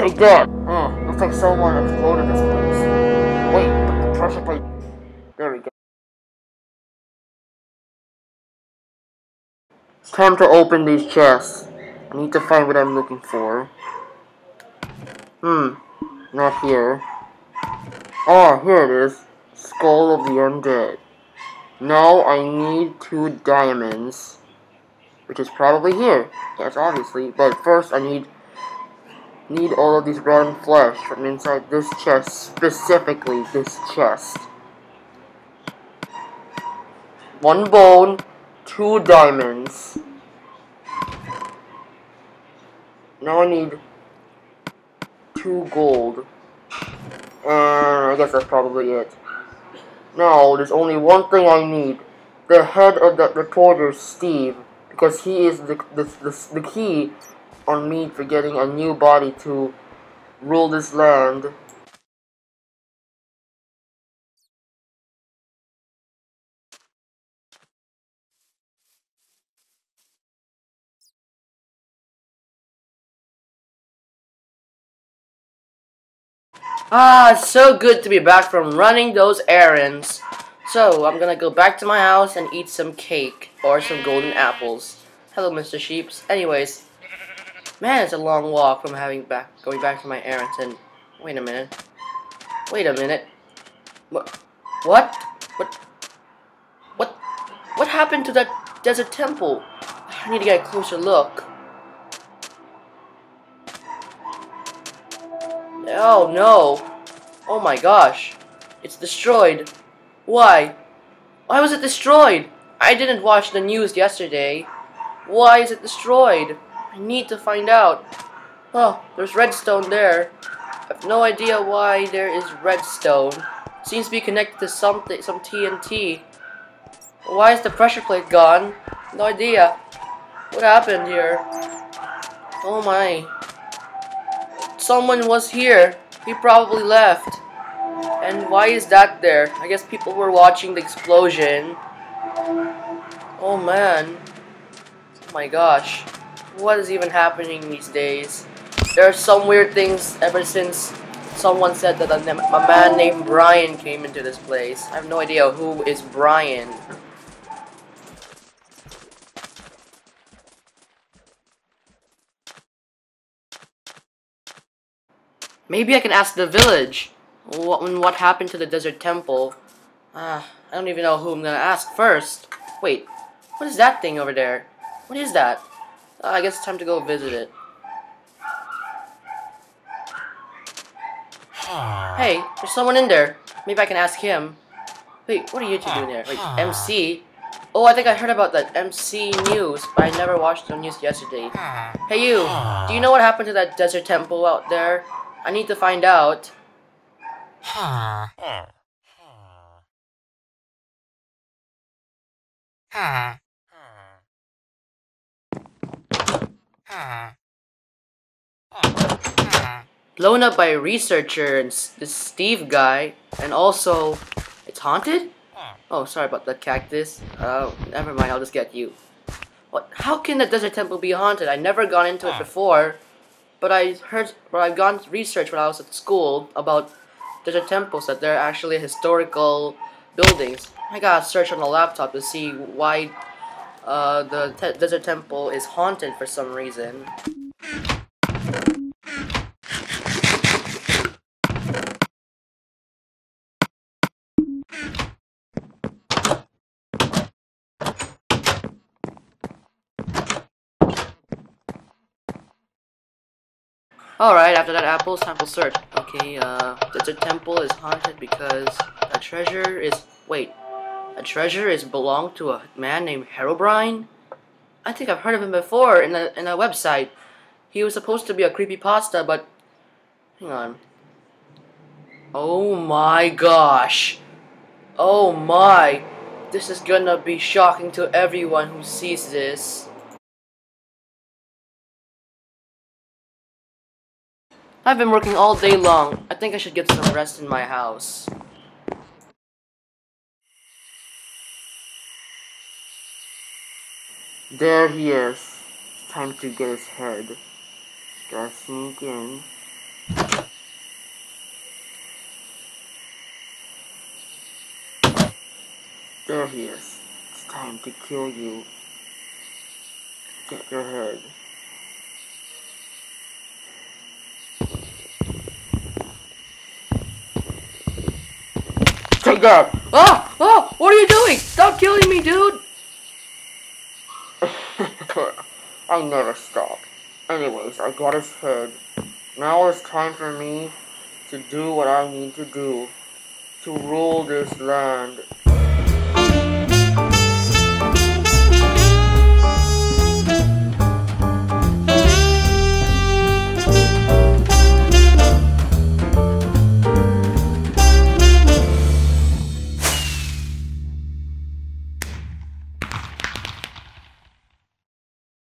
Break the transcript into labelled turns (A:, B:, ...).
A: Take that! Oh, looks like someone exploded this place. Wait, the pressure plate... There we go. It's time to open these chests. I need to find what I'm looking for. Hmm, not here. Oh, here it is. Skull of the Undead. Now I need two diamonds. Which is probably here. Yes, obviously. But first I need need all of these rotten flesh from inside this chest. Specifically, this chest. One bone, two diamonds. Now I need two gold. And I guess that's probably it. Now, there's only one thing I need. The head of that reporter, Steve. Because he is the, the, the, the key on me for getting a new body to rule this land.
B: Ah, it's so good to be back from running those errands. So, I'm gonna go back to my house and eat some cake or some golden apples. Hello, Mr. Sheeps. Anyways, man, it's a long walk from having back going back to my errands. And wait a minute. Wait a minute. What? What? What? What? What happened to that desert temple? I need to get a closer look. Oh no! Oh my gosh! It's destroyed! Why? Why was it destroyed? I didn't watch the news yesterday. Why is it destroyed? I need to find out. Oh, there's redstone there. I have no idea why there is redstone. It seems to be connected to something, some TNT. Why is the pressure plate gone? No idea. What happened here? Oh my. Someone was here. He probably left. And why is that there? I guess people were watching the explosion. Oh man. Oh my gosh. What is even happening these days? There are some weird things ever since someone said that a, a man named Brian came into this place. I have no idea who is Brian. Maybe I can ask the village what, what happened to the desert temple. Ah, I don't even know who I'm gonna ask first. Wait, what is that thing over there? What is that? Uh, I guess it's time to go visit it. Ah. Hey, there's someone in there. Maybe I can ask him. Wait, what are you two doing there? Wait, ah. MC? Oh, I think I heard about that MC news, but I never watched the news yesterday. Ah. Hey you, do you know what happened to that desert temple out there? I need to find out. Blown up by a researcher and this Steve guy, and also, it's haunted? Oh, sorry about that cactus. Oh, never mind, I'll just get you. What? How can the desert temple be haunted? I never gone into it before. But I heard, but I've gone to research when I was at school about desert temples that they're actually historical buildings. I gotta search on the laptop to see why uh, the te desert temple is haunted for some reason. Alright, after that apple, sample search. Okay, uh, Desert Temple is haunted because a treasure is... Wait. A treasure is belonged to a man named Herobrine? I think I've heard of him before in a, in a website. He was supposed to be a creepy pasta, but... Hang on. Oh my gosh. Oh my. This is gonna be shocking to everyone who sees this. I've been working all day long. I think I should get some rest in my house.
A: There he is. It's time to get his head. Gotta sneak in. There he is. It's time to kill you. Get your head. Take up!
B: Ah! Ah! What are you doing? Stop killing me!
A: I never stop. Anyways, I got his head. Now it's time for me to do what I need to do. To rule this land.